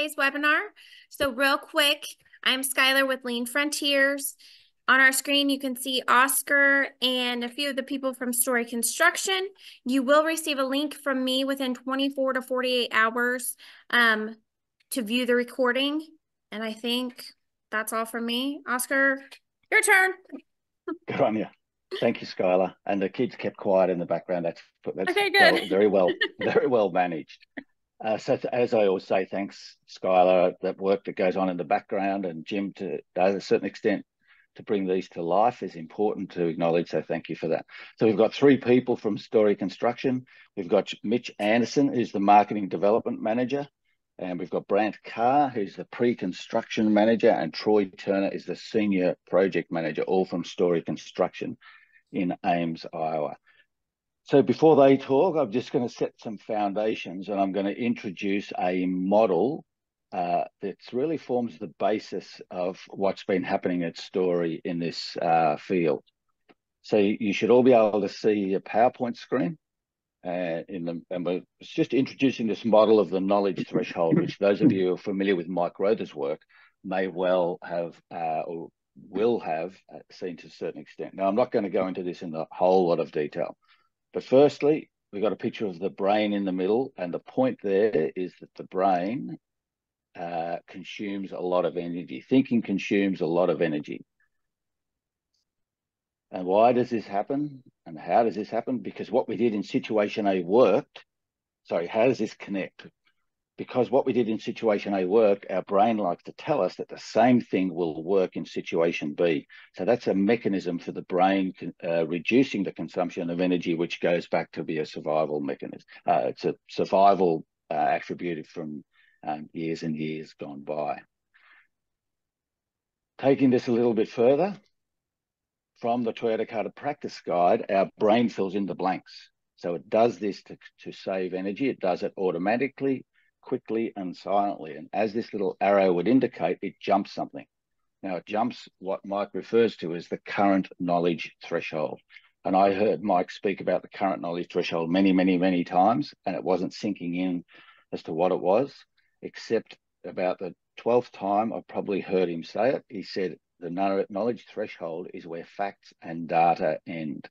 today's webinar. So real quick, I'm Skylar with Lean Frontiers. On our screen, you can see Oscar and a few of the people from Story Construction. You will receive a link from me within 24 to 48 hours um, to view the recording. And I think that's all from me. Oscar, your turn. Good on you. Thank you, Skylar. And the kids kept quiet in the background. That's, that's okay, good. Very well, very well managed. Uh, so as I always say, thanks, Skylar, that work that goes on in the background and Jim to, to a certain extent to bring these to life is important to acknowledge. So thank you for that. So we've got three people from Story Construction. We've got Mitch Anderson, who's the Marketing Development Manager. And we've got Brant Carr, who's the pre-construction manager, and Troy Turner is the senior project manager, all from Story Construction in Ames, Iowa. So before they talk, I'm just going to set some foundations and I'm going to introduce a model uh, that really forms the basis of what's been happening at Story in this uh, field. So you should all be able to see a PowerPoint screen. Uh, in the, and we're just introducing this model of the knowledge threshold, which those of you who are familiar with Mike Rother's work may well have uh, or will have uh, seen to a certain extent. Now, I'm not going to go into this in a whole lot of detail, but firstly, we've got a picture of the brain in the middle, and the point there is that the brain uh, consumes a lot of energy. Thinking consumes a lot of energy. And why does this happen? And how does this happen? Because what we did in situation A worked. Sorry, how does this connect? Because what we did in situation A worked, our brain likes to tell us that the same thing will work in situation B. So that's a mechanism for the brain uh, reducing the consumption of energy, which goes back to be a survival mechanism. Uh, it's a survival uh, attributed from um, years and years gone by. Taking this a little bit further, from the Toyota Kata practice guide, our brain fills in the blanks. So it does this to, to save energy. It does it automatically, quickly, and silently. And as this little arrow would indicate, it jumps something. Now it jumps what Mike refers to as the current knowledge threshold. And I heard Mike speak about the current knowledge threshold many, many, many times, and it wasn't sinking in as to what it was except about the 12th time I've probably heard him say it. He said the knowledge threshold is where facts and data end.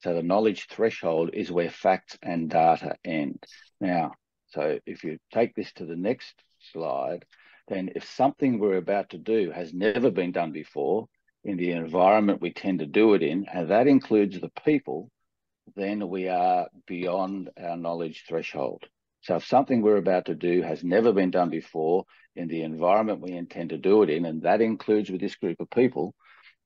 So the knowledge threshold is where facts and data end. Now, so if you take this to the next slide, then if something we're about to do has never been done before in the environment we tend to do it in, and that includes the people, then we are beyond our knowledge threshold. So if something we're about to do has never been done before in the environment we intend to do it in, and that includes with this group of people,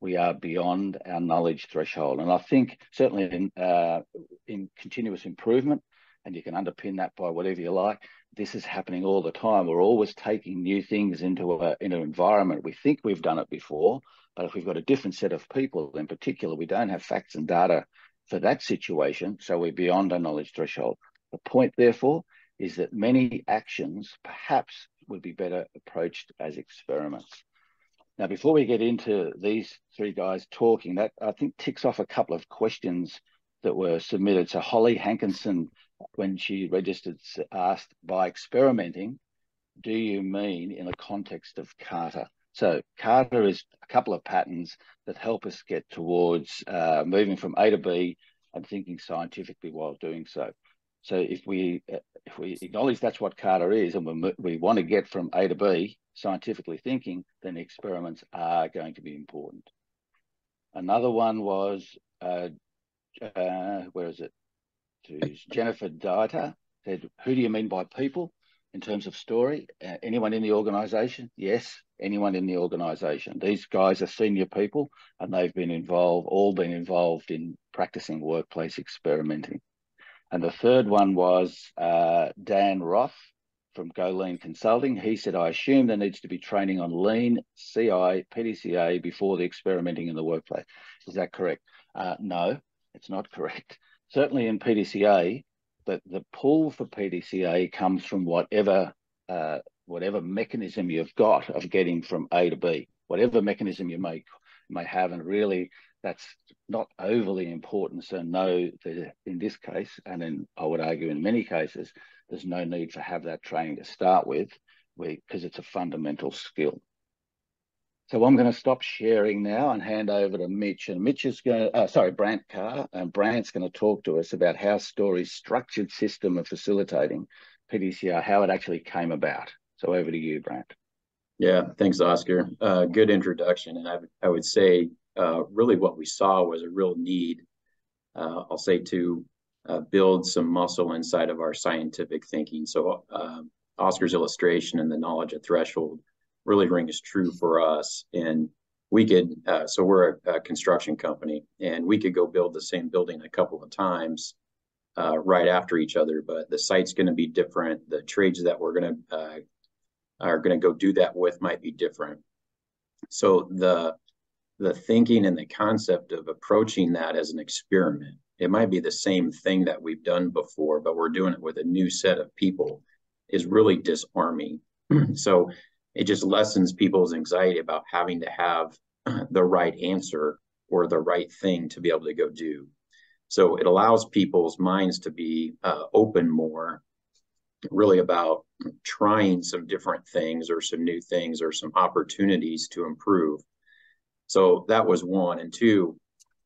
we are beyond our knowledge threshold. And I think certainly in, uh, in continuous improvement, and you can underpin that by whatever you like, this is happening all the time. We're always taking new things into, a, into an environment. We think we've done it before, but if we've got a different set of people in particular, we don't have facts and data for that situation, so we're beyond our knowledge threshold. The point, therefore, is that many actions perhaps would be better approached as experiments. Now, before we get into these three guys talking, that I think ticks off a couple of questions that were submitted. So Holly Hankinson, when she registered, asked, by experimenting, do you mean in the context of Kata? So Kata is a couple of patterns that help us get towards uh, moving from A to B and thinking scientifically while doing so. So if we uh, if we acknowledge that's what Kata is, and we we want to get from A to B scientifically thinking, then experiments are going to be important. Another one was uh, uh, where is it? To Jennifer Dieter said, "Who do you mean by people in terms of story? Uh, anyone in the organisation? Yes, anyone in the organisation. These guys are senior people, and they've been involved, all been involved in practicing workplace experimenting." And the third one was uh, Dan Roth from Go Lean Consulting. He said, I assume there needs to be training on lean, CI, PDCA before the experimenting in the workplace. Is that correct? Uh, no, it's not correct. Certainly in PDCA, but the pull for PDCA comes from whatever uh, whatever mechanism you've got of getting from A to B, whatever mechanism you may may have, and really that's not overly important. So no, in this case, and in I would argue in many cases, there's no need to have that training to start with. because it's a fundamental skill. So I'm going to stop sharing now and hand over to Mitch. And Mitch is going to, uh, sorry, Brant Carr, and Brant's going to talk to us about how Story's structured system of facilitating PDCR, how it actually came about. So over to you, Brant. Yeah, thanks, Oscar. Uh, good introduction. And I, I would say uh, really what we saw was a real need, uh, I'll say, to uh, build some muscle inside of our scientific thinking. So um, Oscar's illustration and the knowledge at threshold really rings true for us. And we could, uh, so we're a, a, construction company, and we could go build the same building a couple of times uh, right after each other, but the site's going to be different. The trades that we're going to uh, are going to go do that with might be different. So the the thinking and the concept of approaching that as an experiment, it might be the same thing that we've done before, but we're doing it with a new set of people, is really disarming. so it just lessens people's anxiety about having to have the right answer or the right thing to be able to go do. So it allows people's minds to be uh, open more, really about trying some different things or some new things or some opportunities to improve. So that was one. And two,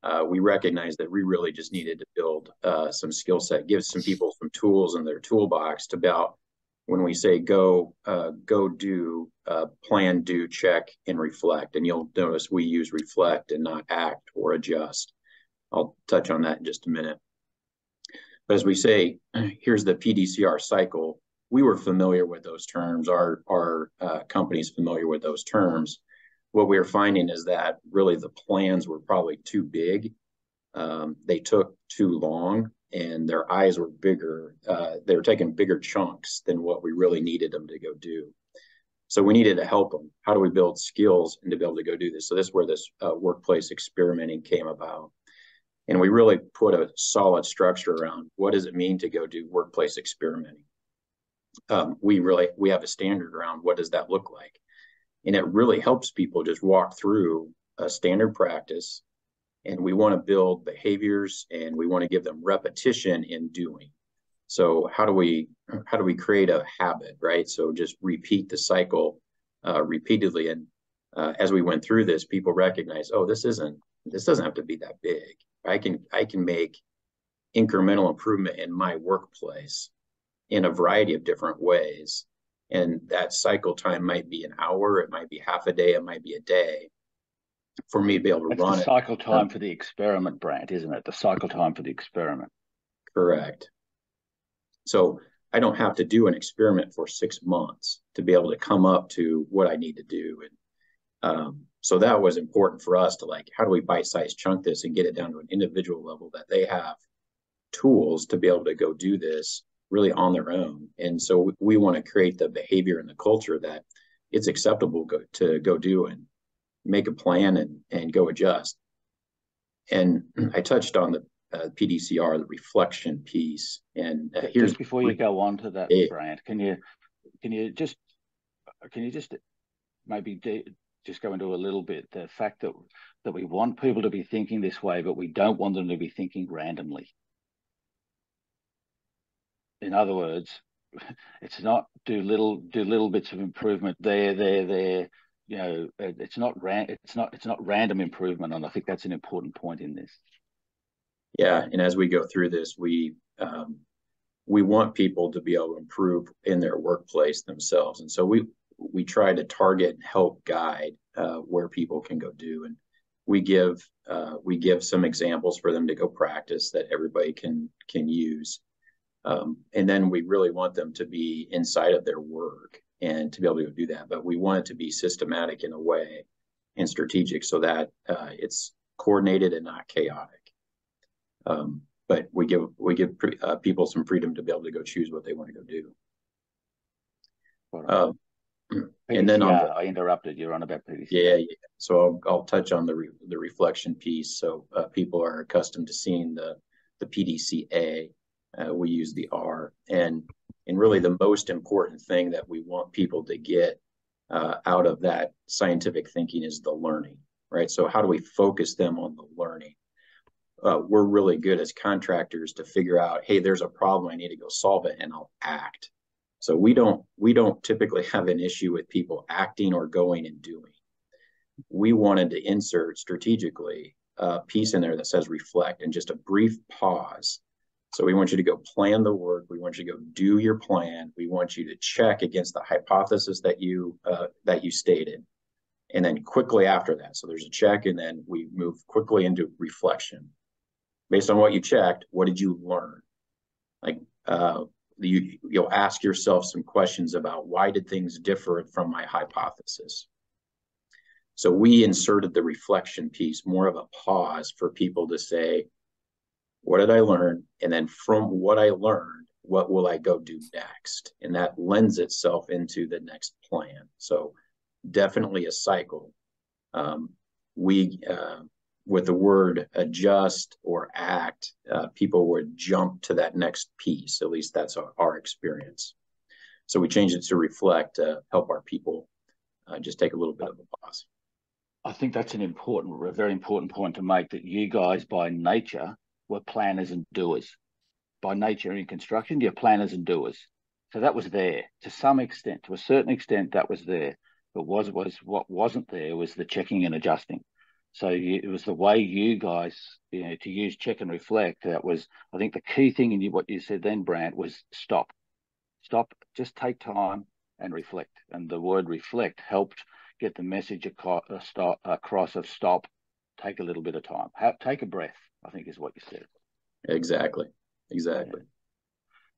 uh, we recognized that we really just needed to build uh, some skill set, give some people some tools in their toolbox to about when we say go uh, go do uh, plan do check and reflect. And you'll notice we use reflect and not act or adjust. I'll touch on that in just a minute. But as we say here's the pdcr cycle. We were familiar with those terms. Our our uh, company's familiar with those terms. What we are finding is that really the plans were probably too big. Um, they took too long and their eyes were bigger. Uh, they were taking bigger chunks than what we really needed them to go do. So we needed to help them. How do we build skills and to be able to go do this? So this is where this uh, workplace experimenting came about. And we really put a solid structure around what does it mean to go do workplace experimenting. Um, we really we have a standard around what does that look like, and it really helps people just walk through a standard practice and we want to build behaviors and we want to give them repetition in doing. So how do we how do we create a habit right? So just repeat the cycle uh, repeatedly. And uh, as we went through this people recognize oh this isn't this doesn't have to be that big. I can i can make incremental improvement in my workplace in a variety of different ways. And that cycle time might be an hour it might be half a day it might be a day for me to be able to That's run the it. cycle time for the experiment, Brant, isn't it? The cycle time for the experiment. Correct. So I don't have to do an experiment for six months to be able to come up to what I need to do. And um, so that was important for us to like, how do we bite size chunk this and get it down to an individual level that they have tools to be able to go do this really on their own. And so we, we want to create the behavior and the culture that it's acceptable go, to go do and make a plan and and go adjust. And I touched on the uh, PDCR, the reflection piece. And uh, here's just before you go on to that, yeah. Brant, can you can you just can you just maybe de- just go into a little bit the fact that that we want people to be thinking this way, but we don't want them to be thinking randomly. In other words, it's not do little do little bits of improvement there, there, there, you know, it's not ran, it's not it's not random improvement, and I think that's an important point in this. Yeah, and as we go through this, we um, we want people to be able to improve in their workplace themselves, and so we we try to target help guide uh, where people can go do, and we give uh, we give some examples for them to go practice that everybody can can use, um, and then we really want them to be inside of their work and to be able to do that. But we want it to be systematic in a way and strategic so that uh, it's coordinated and not chaotic. Um, but we give we give pre- uh, people some freedom to be able to go choose what they want to go do. Uh, and then yeah, the, I interrupted. You're on about. Yeah, yeah. So I'll, I'll touch on the re, the reflection piece. So uh, people are accustomed to seeing the the PDCA. Uh, we use the R, and and really, the most important thing that we want people to get uh, out of that scientific thinking is the learning, right? So, how do we focus them on the learning? Uh, we're really good as contractors to figure out, hey, there's a problem, I need to go solve it, and I'll act. So we don't we don't typically have an issue with people acting or going and doing. We wanted to insert strategically a piece in there that says reflect and just a brief pause. So we want you to go plan the work. We want you to go do your plan. We want you to check against the hypothesis that you uh, that you stated, and then quickly after that. So there's a check, and then we move quickly into reflection. Based on what you checked, what did you learn? Like uh, you, you'll ask yourself some questions about why did things differ from my hypothesis. So we inserted the reflection piece, more of a pause for people to say, what did I learn? And then from what I learned, what will I go do next? And that lends itself into the next plan. So definitely a cycle. Um, we uh, with the word adjust or act, uh, people would jump to that next piece. At least that's our, our experience. So we changed it to reflect, uh, help our people uh, just take a little bit of a pause. I think that's an important, a very important point to make that you guys by nature were planners and doers. By nature in construction, you're planners and doers. So that was there to some extent, to a certain extent, that was there. But was was what wasn't there was the checking and adjusting. So you, it was the way you guys, you know, to use check and reflect. That was, I think, the key thing in what you said then, Brant, was stop, stop, just take time and reflect. And the word reflect helped get the message across, uh, across of stop, take a little bit of time, Have, take a breath. I think is what you said. Exactly, exactly. Yeah.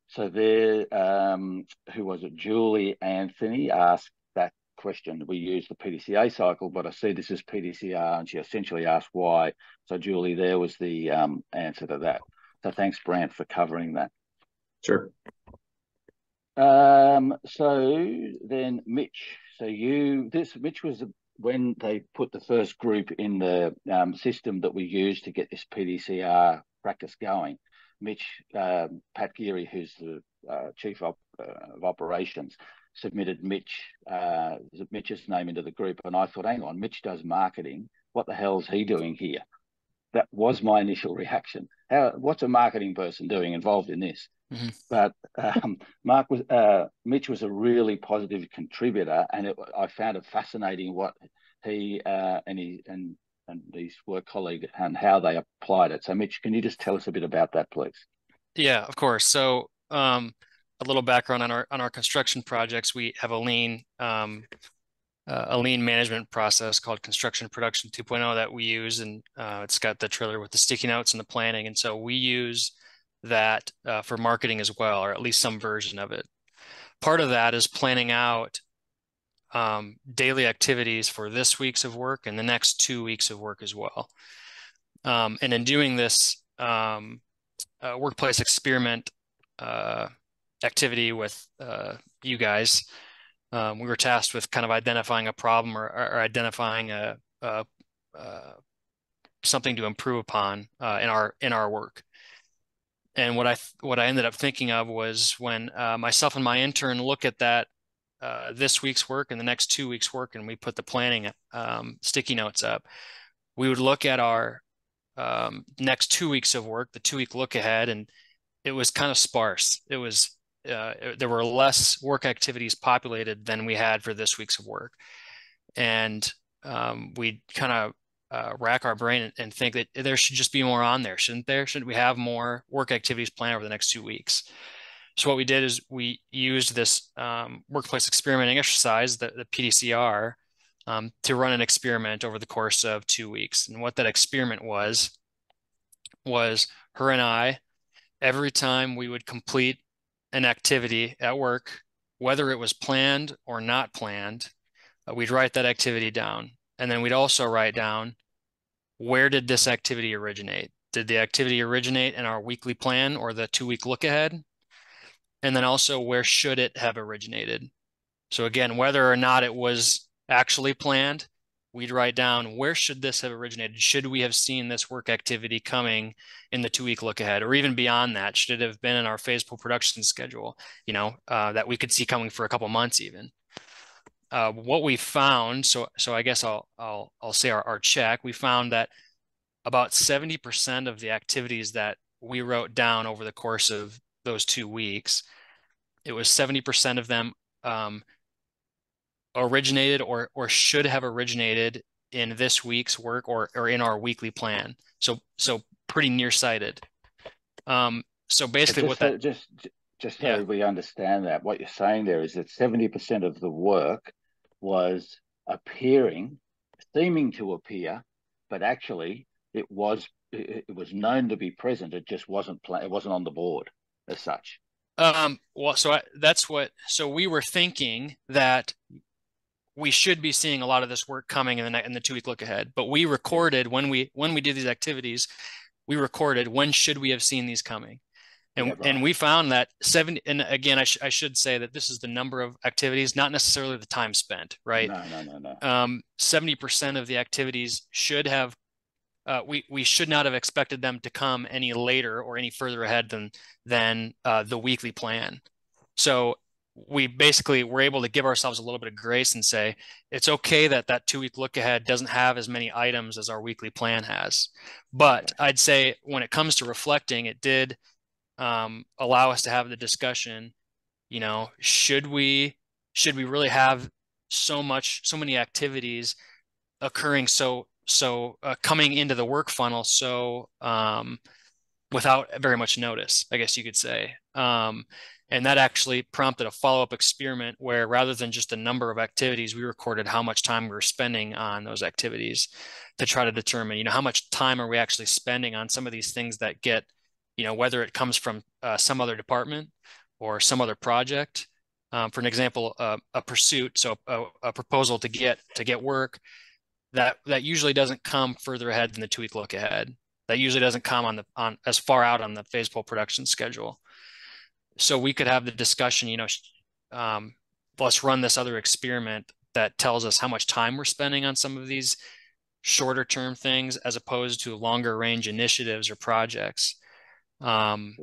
So there, um, who was it? Julie Anthony asked that question. We use the PDCA cycle, but I see this is PDCR, and she essentially asked why. So, Julie, there was the um, answer to that. So, thanks, Brant, for covering that. Sure. Um, so then, Mitch. So you this Mitch was when they put the first group in the um, system that we used to get this PDCR practice going. Mitch uh, Pat Geary, who's the uh, chief op, uh, of operations, submitted Mitch, uh, Mitch's name into the group, and I thought, hang on, Mitch does marketing. What the hell's he doing here? That was my initial reaction. How? What's a marketing person doing involved in this? Mm-hmm. But um, Mark was uh, Mitch was a really positive contributor, and it, I found it fascinating what he uh, and he and and his work colleague and how they applied it. So, Mitch, can you just tell us a bit about that, please? Yeah, of course. So, um, a little background on our on our construction projects. We have a lean um, uh, a lean management process called Construction Production 2.0 that we use, and uh, it's got the trailer with the sticky notes and the planning. And so we use that uh, for marketing as well, or at least some version of it. Part of that is planning out um, daily activities for this week's of work and the next two weeks of work as well. Um, and in doing this um, uh, workplace experiment uh, activity with uh, you guys, um, we were tasked with kind of identifying a problem or, or identifying a, a, a, something to improve upon uh, in our in our work. And what I what I ended up thinking of was when uh, myself and my intern look at that uh, this week's work and the next two weeks' work, and we put the planning um, sticky notes up. We would look at our um, next two weeks of work, the two week look ahead, and it was kind of sparse. It was uh, there were less work activities populated than we had for this week's work, and um, we kind of uh, rack our brain and think that there should just be more on there, shouldn't there? Shouldn't we have more work activities planned over the next two weeks? So what we did is we used this um, workplace experimenting exercise, the, the PDCR, um, to run an experiment over the course of two weeks. And what that experiment was, was her and I, every time we would complete an activity at work, whether it was planned or not planned, uh, we'd write that activity down. And then we'd also write down where did this activity originate? Did the activity originate in our weekly plan or the two week look ahead? And then also where should it have originated? So again, whether or not it was actually planned, we'd write down where should this have originated? Should we have seen this work activity coming in the two week look ahead, or even beyond that? Should it have been in our phase pull production schedule? You know, uh, that we could see coming for a couple months even. Uh, what we found, so so I guess I'll I'll I'll say our, our check. We found that about seventy percent of the activities that we wrote down over the course of those two weeks it was 70% of them um, originated or or should have originated in this week's work or or in our weekly plan. So so pretty nearsighted. Um, so basically, just what that just just so Yeah. we understand that what you're saying there is that seventy percent of the work was appearing, seeming to appear, but actually it was it, it was known to be present. It just wasn't pla- it wasn't on the board as such. Um, well, so I, that's what, so we were thinking that we should be seeing a lot of this work coming in the in the two week look ahead, but we recorded when we when we did these activities, we recorded when should we have seen these coming. And, Yeah, and we found that 70 and again I, sh- I should say that this is the number of activities not necessarily the time spent right No, no, no, no. um, 70% of the activities should have uh, we we should not have expected them to come any later or any further ahead than than uh, the weekly plan. So we basically were able to give ourselves a little bit of grace and say it's okay that that two week look ahead doesn't have as many items as our weekly plan has. But I'd say when it comes to reflecting, it did um, allow us to have the discussion. You know, should we should we really have so much so many activities occurring so so uh, coming into the work funnel so um, without very much notice, I guess you could say. Um, and that actually prompted a follow-up experiment where rather than just a number of activities, we recorded how much time we were spending on those activities to try to determine, you know, how much time are we actually spending on some of these things that get, you know, whether it comes from uh, some other department or some other project. Um, for an example, uh, a pursuit, so a, a proposal to get to get work that that usually doesn't come further ahead than the two week look ahead. That usually doesn't come on the on as far out on the phase pull production schedule. So we could have the discussion, you know, um, let's run this other experiment that tells us how much time we're spending on some of these shorter term things as opposed to longer range initiatives or projects. Um,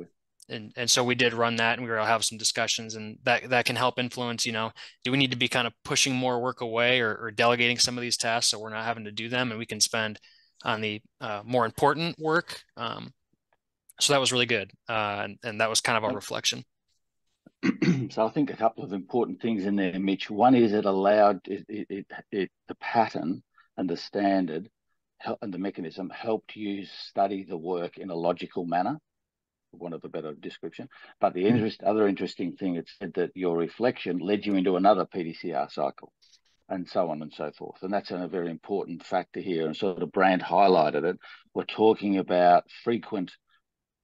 and and so we did run that and we were to have some discussions and that that can help influence you know do we need to be kind of pushing more work away or, or delegating some of these tasks so we're not having to do them and we can spend on the uh, more important work um, so that was really good uh, and, and that was kind of our reflection so I think a couple of important things in there, Mitch. One is it allowed it, it, it, it the pattern and the standard and the mechanism helped you study the work in a logical manner, want of a better description. But the interest, other interesting thing, it said that your reflection led you into another PDCR cycle, and so on and so forth. And that's a very important factor here. And sort of Brant highlighted it. We're talking about frequent,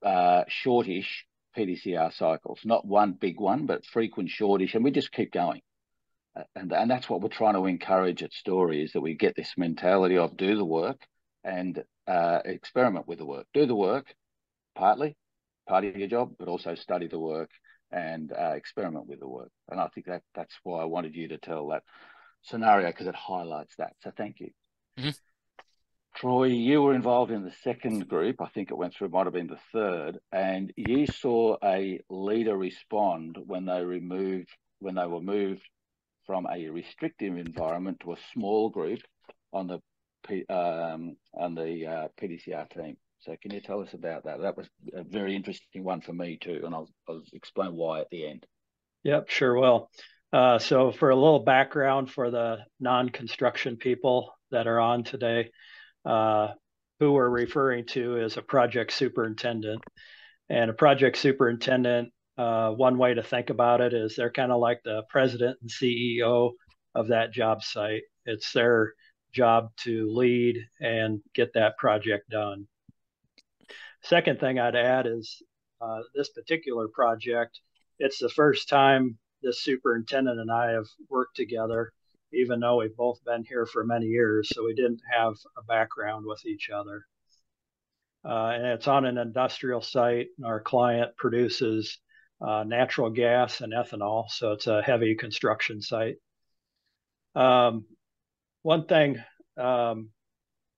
uh, shortish PDCR cycles, not one big one, but frequent shortish, and we just keep going. Uh, And, and that's what we're trying to encourage at Story is that we get this mentality of do the work and uh, experiment with the work. Do the work, partly, part of your job, but also study the work and uh, experiment with the work. And I think that that's why I wanted you to tell that scenario because it highlights that. So thank you. Mhm. Troy, you were involved in the second group. I think it went through, might have been the third, and you saw a leader respond when they removed, when they were moved from a restrictive environment to a small group on the um, on the uh, PDCR team. So can you tell us about that? That was a very interesting one for me too, and I'll, I'll explain why at the end. Yep, sure will. Uh, so for a little background for the non-construction people that are on today, who we're referring to is a project superintendent. And a project superintendent, uh, one way to think about it is they're kind of like the president and CEO of that job site. It's their job to lead and get that project done. Second thing I'd add is uh, this particular project, it's the first time this superintendent and I have worked together, even though we've both been here for many years. So we didn't have a background with each other. Uh, and it's on an industrial site. And our client produces uh, natural gas and ethanol. So it's a heavy construction site. Um, one thing, um,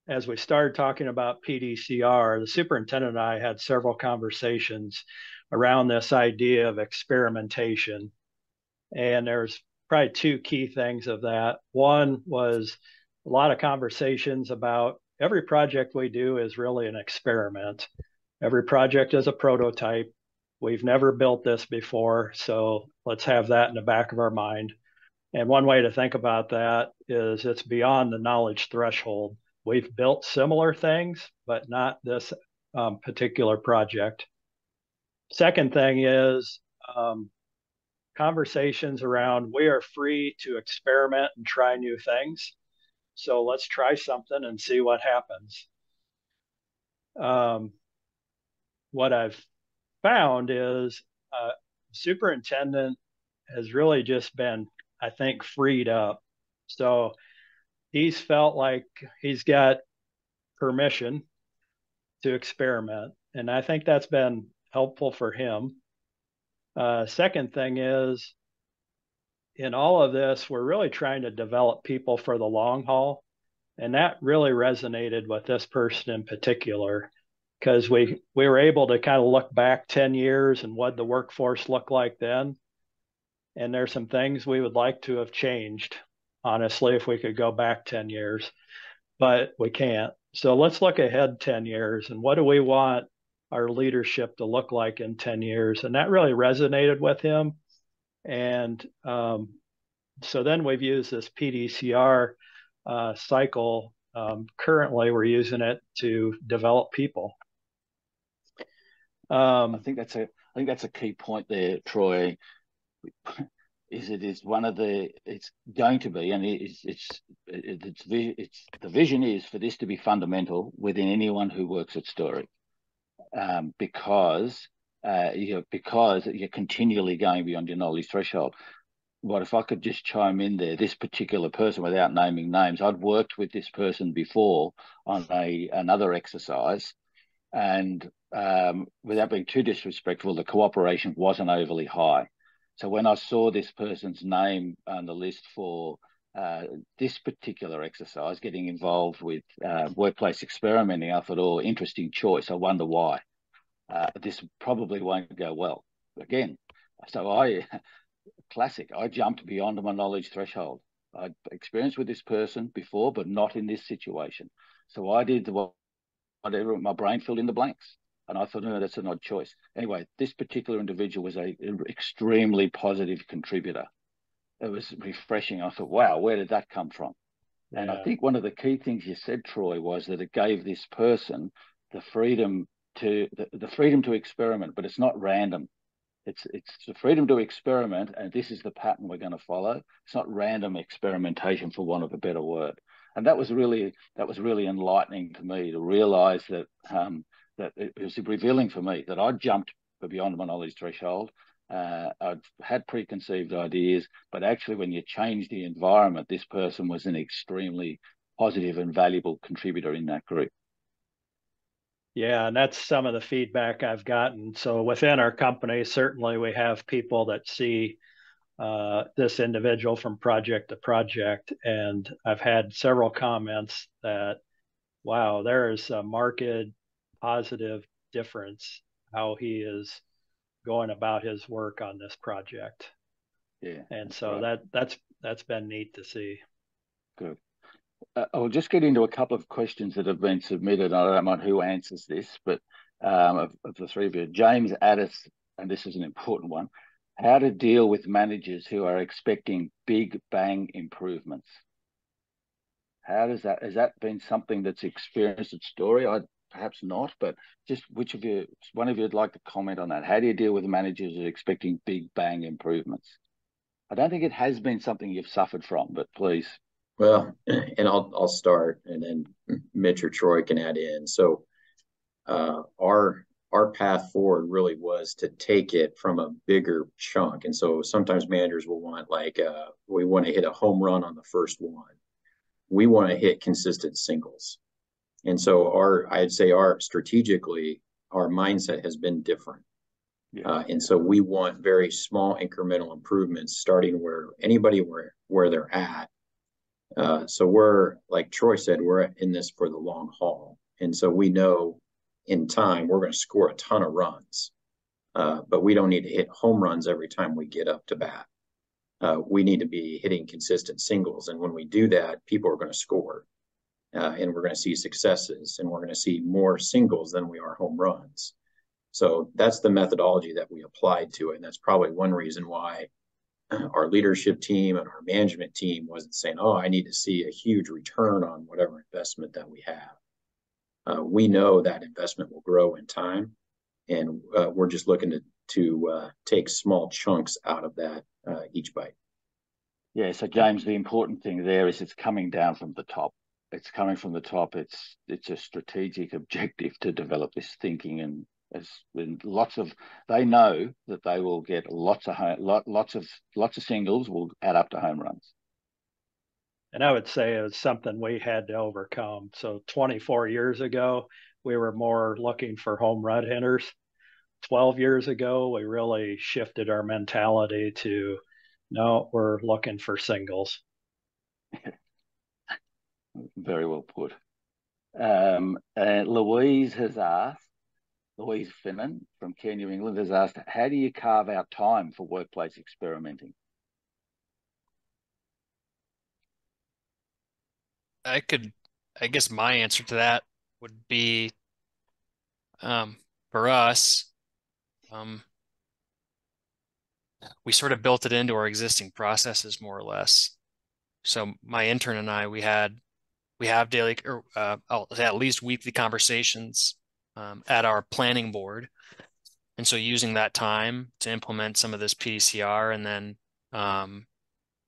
as we started talking about PDCR, the superintendent and I had several conversations around this idea of experimentation. And there's probably two key things of that. One was a lot of conversations about every project we do is really an experiment. Every project is a prototype. We've never built this before, so let's have that in the back of our mind. And one way to think about that is it's beyond the knowledge threshold. We've built similar things, but not this um, particular project. Second thing is um, conversations around we are free to experiment and try new things. So let's try something and see what happens. Um, what I've found is uh, superintendent has really just been, I think, freed up. So he's felt like he's got permission to experiment. And I think that's been helpful for him. Uh, second thing is, in all of this, we're really trying to develop people for the long haul. And that really resonated with this person in particular because we, we were able to kind of look back 10 years and what the workforce looked like then. And there's some things we would like to have changed, honestly, if we could go back 10 years, but we can't. So let's look ahead 10 years and what do we want our leadership to look like in 10 years? And that really resonated with him. And um, so then we've used this PDCR uh, cycle. Um, currently, we're using it to develop people. Um, I think that's a I think that's a key point there, Troy. Is it is one of the it's going to be and it's it's it's it's the vision is for this to be fundamental within anyone who works at Story, um, because uh, you know, because you're continually going beyond your knowledge threshold. What if I could just chime in there? This particular person, without naming names, I'd worked with this person before on a another exercise, and um, without being too disrespectful, the cooperation wasn't overly high. So when I saw this person's name on the list for uh, this particular exercise, getting involved with uh, workplace experimenting, I thought, oh, interesting choice. I wonder why uh, this probably won't go well. Again, so I, classic, I jumped beyond my knowledge threshold. I'd experienced with this person before, but not in this situation. So I did whatever my brain filled in the blanks. And I thought, no, that's an odd choice. Anyway, this particular individual was a extremely positive contributor. It was refreshing. I thought, wow, where did that come from? Yeah. And I think one of the key things you said, Troy, was that it gave this person the freedom to the, the freedom to experiment, but it's not random. It's it's the freedom to experiment, and this is the pattern we're going to follow. It's not random experimentation, for want of a better word. And that was really that was really enlightening to me to realise that um, that it was revealing for me that I jumped beyond my knowledge threshold. Uh, I'd had preconceived ideas, but actually, when you change the environment, this person was an extremely positive and valuable contributor in that group. Yeah, and that's some of the feedback I've gotten. So within our company, certainly we have people that see uh, this individual from project to project, and I've had several comments that, wow, there is a marked positive difference how he is going about his work on this project. Yeah, and so right. that that's that's been neat to see. Good uh, I'll just get into a couple of questions that have been submitted. I don't mind who answers this, but um, of, of, the three of you, James Addis, and this is an important one, how to deal with managers who are expecting big bang improvements. How does that, has that been something that's experienced at Story? I perhaps not, but just which of you, one of you would like to comment on that? How do you deal with managers who are expecting big bang improvements? I don't think it has been something you've suffered from, but please well, and I'll I'll start, and then Mitch or Troy can add in. So, uh, our our path forward really was to take it from a bigger chunk, and so sometimes managers will want like uh, we want to hit a home run on the first one. We want to hit consistent singles, and so our I'd say our strategically our mindset has been different. Yeah. Uh, and so we want very small incremental improvements starting where anybody where where they're at uh, so we're like Troy said, we're in this for the long haul, and so we know in time we're going to score a ton of runs, uh, but we don't need to hit home runs every time we get up to bat. Uh, we need to be hitting consistent singles, and when we do that, people are going to score, uh, and we're going to see successes, and we're going to see more singles than we are home runs. So that's the methodology that we applied to it. And that's probably one reason why our leadership team and our management team wasn't saying, oh, I need to see a huge return on whatever investment that we have. Uh, we know that investment will grow in time, and uh, we're just looking to, to uh, take small chunks out of that uh, each bite. Yeah, so James, the important thing there is it's coming down from the top. It's coming from the top. It's it's a strategic objective to develop this thinking and as lots of they know that they will get lots of home, lot, lots of lots of singles will add up to home runs. And I would say it was something we had to overcome. So 24 years ago, we were more looking for home run hitters. 12 years ago, we really shifted our mentality to no, we're looking for singles. Very well put. Um, uh, Louise has asked, Louise Finnan from Care New England has asked, how do you carve out time for workplace experimenting? I could, I guess my answer to that would be um, for us, um, we sort of built it into our existing processes more or less. So my intern and I, we had, we have daily or uh, at least weekly conversations um, at our planning board. And so using that time to implement some of this PDCR and then, um,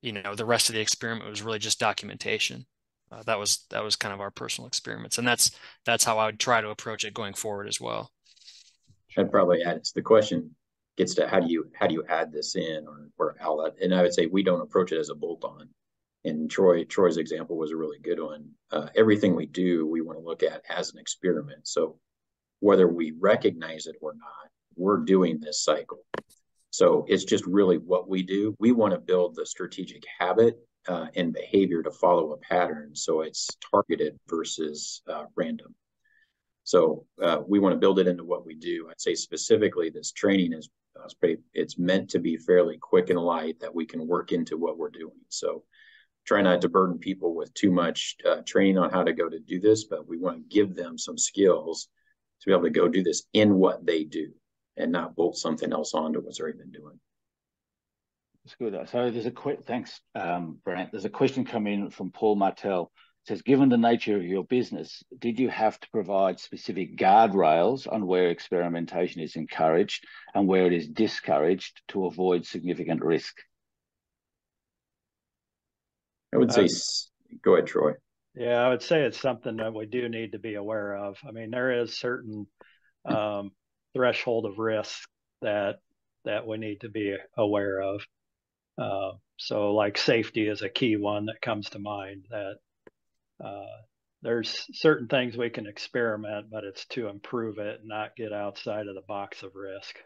you know, the rest of the experiment was really just documentation. Uh, that was that was kind of our personal experiments, and that's that's how I would try to approach it going forward as well. I'd probably add to the question gets to how do you how do you add this in or or that, and I would say we don't approach it as a bolt on. And Troy Troy's example was a really good one. Uh, everything we do, we want to look at as an experiment. So whether we recognize it or not, we're doing this cycle. So it's just really what we do. We want to build the strategic habit uh, and behavior to follow a pattern. So it's targeted versus uh, random. So uh, we want to build it into what we do. I'd say specifically this training is uh, it's meant to be fairly quick and light that we can work into what we're doing. So try not to burden people with too much uh, training on how to go to do this, but we want to give them some skills to be able to go do this in what they do and not bolt something else onto what's already been doing. That's good. So there's a quick thanks, um, Brant. There's a question coming in from Paul Martell. It says, given the nature of your business, did you have to provide specific guardrails on where experimentation is encouraged and where it is discouraged to avoid significant risk? I would say, uh, go ahead, Troy. Yeah, I would say it's something that we do need to be aware of. I mean, there is certain um, threshold of risk that that we need to be aware of. Uh, so, like safety is a key one that comes to mind. That uh, there's certain things we can experiment, but it's to improve it, not get outside of the box of risk.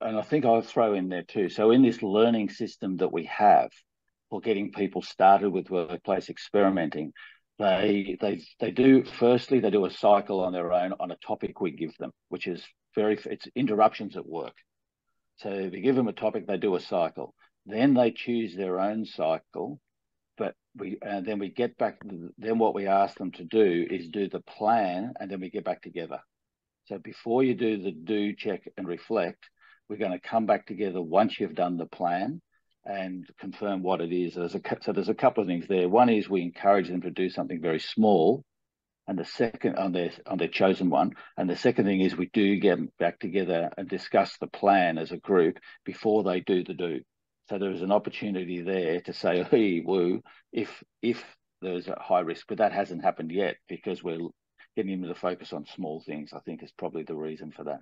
And I think I'll throw in there too. So, in this learning system that we have, for getting people started with workplace experimenting. They they they do firstly they do a cycle on their own on a topic we give them, which is very it's interruptions at work. So we give them a topic, they do a cycle. Then they choose their own cycle, but we and then we get back. Then what we ask them to do is do the plan, and then we get back together. So before you do the do, check, and reflect, we're going to come back together once you've done the plan and confirm what it is. There's a, so there's a couple of things there. One is we encourage them to do something very small, and the second on their on their chosen one. And the second thing is we do get them back together and discuss the plan as a group before they do the do. So there's an opportunity there to say, hey, woo, if if there's a high risk, but that hasn't happened yet because we're getting them to focus on small things. I think is probably the reason for that.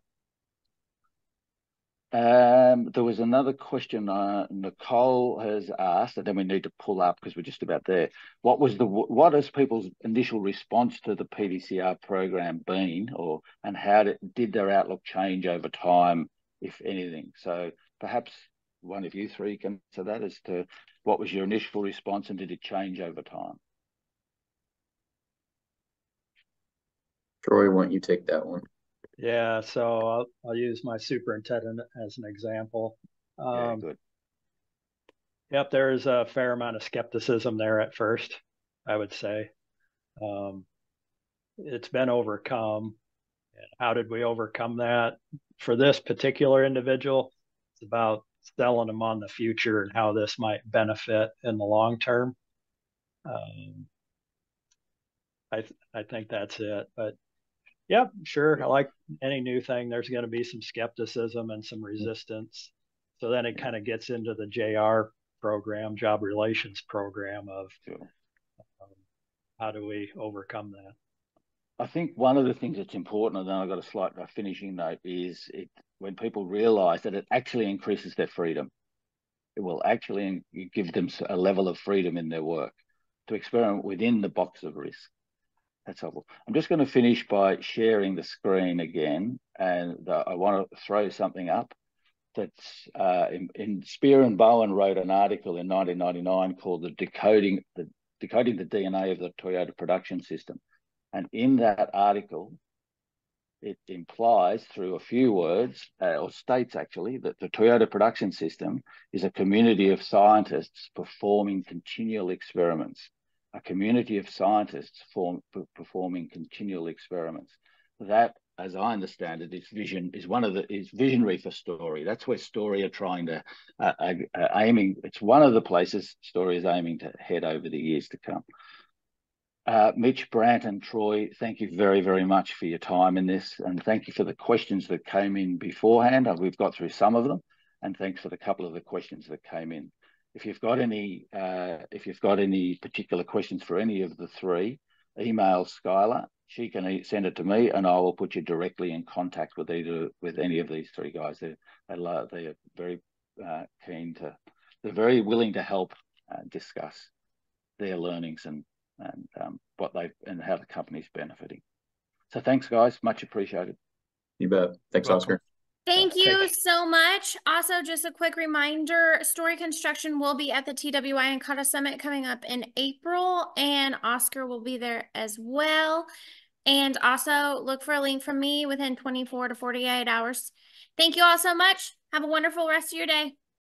Um, there was another question uh, Nicole has asked, and then we need to pull up because we're just about there. What was the what has people's initial response to the PDCR program been, or and how did, did their outlook change over time, if anything? So perhaps one of you three can answer that as to what was your initial response and did it change over time? Troy, why don't you take that one? Yeah, so I'll, I'll use my superintendent as an example. Um, yeah, good. Yep, there is a fair amount of skepticism there at first, I would say. Um, it's been overcome. How did we overcome that? For this particular individual, it's about selling them on the future and how this might benefit in the long term. Um, I th- I think that's it. But yeah, sure. I like any new thing. There's going to be some skepticism and some resistance. So then it kind of gets into the JR program, job relations program of Sure. um, how do we overcome that? I think one of the things that's important, and then I've got a slight finishing note, is it when people realise that it actually increases their freedom. It will actually give them a level of freedom in their work to experiment within the box of risk. That's helpful. I'm just going to finish by sharing the screen again, and I want to throw something up. That's uh, in, in Spear and Bowen wrote an article in 1999 called "The Decoding the Decoding the DNA of the Toyota Production System," and in that article, it implies through a few words, uh, or states actually, that the Toyota production system is a community of scientists performing continual experiments a community of scientists form, performing continual experiments. That, as I understand it, is vision is one of the is visionary for story. That's where story are trying to uh, uh, uh, aiming. It's one of the places story is aiming to head over the years to come. Uh, Mitch, Brant, and Troy, thank you very, very much for your time in this, and thank you for the questions that came in beforehand. We've got through some of them, and thanks for the couple of the questions that came in. If you've got any, uh, if you've got any particular questions for any of the three, email Skylar. She can send it to me, and I will put you directly in contact with either with any of these three guys. They're they they are very uh, keen to, they're very willing to help uh, discuss their learnings and and um, what they and how the company's benefiting. So thanks, guys. Much appreciated. You bet. Thanks, Oscar. Thank you so much. Also, just a quick reminder, Story Construction will be at the TWI and Kata Summit coming up in April, and Oscar will be there as well. And also look for a link from me within 24 to 48 hours. Thank you all so much. Have a wonderful rest of your day.